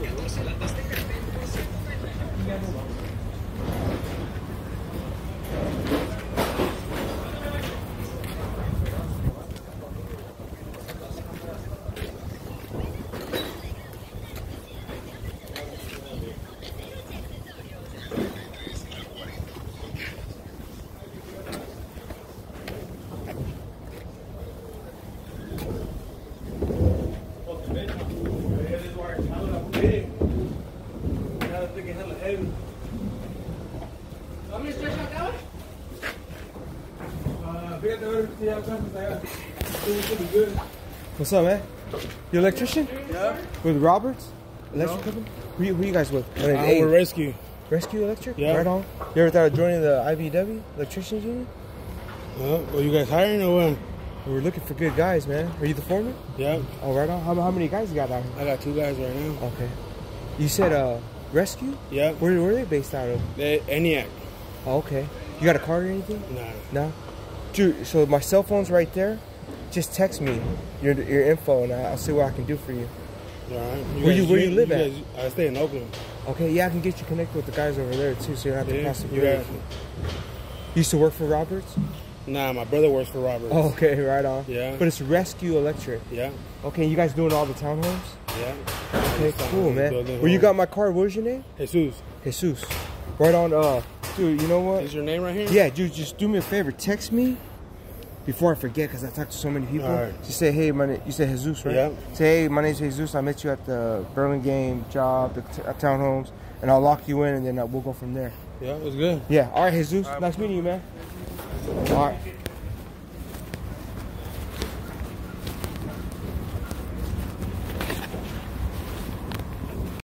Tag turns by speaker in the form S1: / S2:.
S1: Los What's up, man? You electrician?
S2: Yeah.
S1: With Roberts? Electric no. company? Who, you, who you guys with?
S2: Uh,
S1: hey.
S2: we're Rescue.
S1: Rescue Electric?
S2: Yeah.
S1: Right on. You ever thought of joining the IBEW, electricians union?
S2: Well, are you guys hiring or what?
S1: We're looking for good guys, man. Are you the foreman?
S2: Yeah.
S1: Oh, right on. How, how many guys you got out here?
S2: I got two guys right now.
S1: Okay. You said uh, Rescue?
S2: Yeah.
S1: Where, where are they based out of?
S2: They, ENIAC.
S1: Oh, okay. You got a card or anything?
S2: Nah.
S1: No? Dude, so my cell phone's right there. Just text me your, your info and I'll see what I can do for you.
S2: All right.
S1: Where you- where you live at?
S2: guys- I stay in Oakland.
S1: Okay, yeah, I can get you connected with the guys over there too, so you don't have to
S2: Yeah.
S1: cross the
S2: You
S1: bridge. You used to work for Roberts?
S2: Nah, my brother works for Robert.
S1: Oh, okay, right on.
S2: Yeah.
S1: But it's Rescue Electric.
S2: Yeah.
S1: Okay, you guys doing all the townhomes?
S2: Yeah.
S1: Okay, cool, man.
S2: building
S1: Well, you got my card. What was your name?
S2: Jesus.
S1: Jesus. Right on. Uh, dude, you know what?
S2: Is your name right here?
S1: Yeah, dude, just do me a favor. Text me before I forget, because I talk to so many people.
S2: All right.
S1: Just say, hey, my name. You say Jesus, right?
S2: Yeah.
S1: Say, hey, my name's Jesus. I met you at the Burlingame job, the t- uh, townhomes, and I'll lock you in, and then uh, we'll go from there.
S2: Yeah, it was good.
S1: Yeah. All right, Jesus. nice meeting you, man. All right.